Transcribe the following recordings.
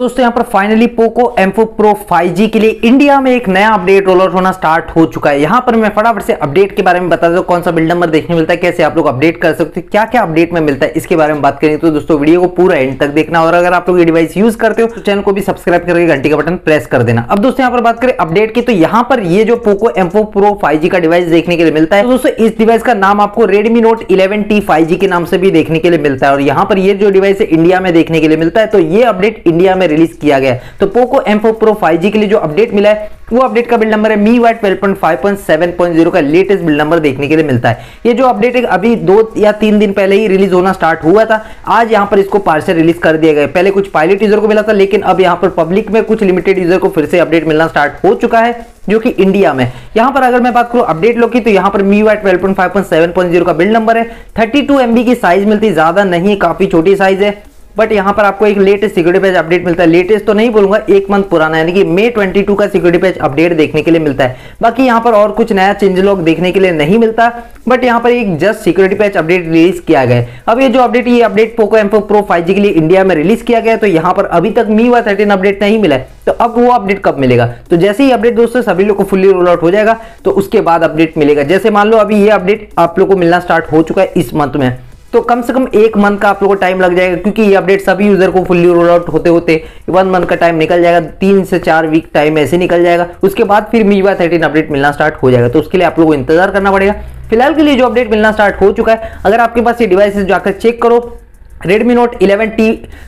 दोस्तों, यहाँ पर finally Poco M4 Pro 5G के लिए इंडिया में एक नया अपडेट रोल आउट होना स्टार्ट हो चुका है। यहाँ पर मैं फटाफट से अपडेट के बारे में बता दूँ, कौन सा बिल्ड नंबर देखने मिलता है, कैसे आप लोग अपडेट कर सकते हैं क्या क्या अपडेट में मिलता है, इसके बारे में बात करें तो दोस्तों, वीडियो को पूरा एंड तक देखना और अगर आप लोग ये डिवाइस यूज़ करते हो तो चैनल को भी सब्सक्राइब करके घंटी का बटन प्रेस कर देना। अब दोस्तों, यहाँ पर बात करें अपडेट की तो यहाँ पर ये जो पोको M4 Pro 5G का डिवाइस देखने के लिए मिलता है तो दोस्तों, इस डिवाइस का नाम आपको रेडमी नोट 11T 5G के नाम से भी देखने के लिए मिलता है। और यहाँ पर ये जो डिवाइस है इंडिया में देखने के लिए मिलता है। तो ये अपडेट इंडिया में रिलीज़ किया गया तो पोको M4 Pro 5G के लिए जो अपडेट मिला है, वो अपडेट का बिल्ड नंबर है MIUI twelve point five point seven point zero का लेटेस्ट बिल्ड नंबर देखने के लिए मिलता है। ये जो अपडेट है अभी दो या तीन दिन पहले ही रिलीज़ होना स्टार्ट हुआ था, आज यहाँ पर इसको पार्सल रिलीज़ कर दिया गया पहले कुछ पायलट यूज़र को मिला था, लेकिन अब यहाँ पर पब्लिक में कुछ लिमिटेड यूज़र को फिर से अपडेट मिलना स्टार्ट हो चुका है, जो कि इंडिया में। यहाँ पर अगर मैं बात करूँ अपडेट लोग की तो यहाँ पर MIUI twelve point five point seven point zero का बिल्ड नंबर है। थर्टी टू एमबी की साइज़ मिलती, ज़्यादा नहीं, काफ़ी छोटी साइज़ है। बट यहाँ पर आपको एक लेटेस्ट सिक्योरिटी पैच अपडेट मिलता है। लेटेस्ट तो नहीं बोलूँगा, एक मंथ पुराना यानी कि मे 22 का सिक्योरिटी पैच अपडेट देखने के लिए मिलता है। बाकी यहाँ पर और कुछ नया चेंज लॉग देखने के लिए नहीं मिलता। बट यहाँ पर एक just security patch update release किया गया अब ये जो अपडेट ये update Poco M pro five के लिए इंडिया में रिलीज़ किया गया तो यहाँ पर अभी तक मी वा थर्टीन अपडेट नहीं मिला है। तो अब वो अपडेट कब मिलेगा? तो जैसे ही अपडेट दोस्तों, सभी लोग को फुल्ली रोल आउट हो जाएगा तो उसके बाद अपडेट मिलेगा। जैसे मान लो अभी ये अपडेट आप लोग को मिलना स्टार्ट हो चुका है इस मंथ में। तो कम से कम एक मंथ का आप लोगों को टाइम लग जाएगा, क्योंकि ये अपडेट सभी यूज़र को फुल्ली रोल आउट होते होते वन मंथ का टाइम निकल जाएगा, तीन से चार वीक टाइम ऐसे निकल जाएगा। उसके बाद फिर मीवा थर्टीन अपडेट मिलना स्टार्ट हो जाएगा। तो उसके लिए आप लोगों को इंतज़ार करना पड़ेगा। फ़िलहाल के लिए जो अपडेट मिलना स्टार्ट हो चुका है, अगर आपके पास ये डिवाइस जाकर चेक करो, Redmi Note 11T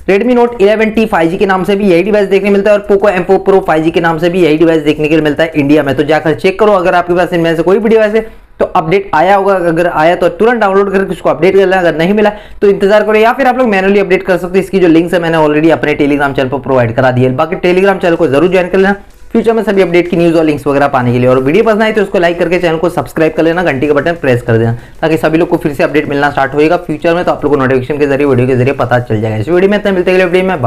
Redmi Note 11T 5G के नाम से भी यही डिवाइस देखने मिलता है और Poco M4 Pro 5G के नाम से भी यही डिवाइस देखने के लिए मिलता है इंडिया में। तो जाकर चेक करो, अगर आपके पास इनमें से कोई भी डिवाइस है तो अपडेट आया होगा, अगर आया तो तुरंत डाउनलोड करके उसको अपडेट कर लेना, अगर नहीं मिला तो इंतज़ार करो, या फिर आप लोग मैनुअली अपडेट कर सकते हैं, इसकी जो लिंक्स है, मैंने ऑलरेडी अपने टेलीग्राम चैनल पर प्रोवाइड करा दिया बाकी टेलीग्राम चैनल को ज़रूर ज्वाइन कर लेना। फ्यूचर में सभी अपडेट की न्यूज़ और लिंक्स वगैरह पाने के लिए। और वीडियो पसंद आए तो उसको लाइक करके चैनल को सब्सक्राइब कर लेना, घंटी का बटन प्रेस कर देना, ताकि सभी लोग को फिर से अपडेट मिलना स्टार्ट होगा फ्यूचर में तो आप लोग को नोटिफिकेशन के ज़रिए वीडियो के ज़रिए पता चल जाएगा। इस वीडियो में इतना, मिलते वीडियो में।